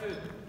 四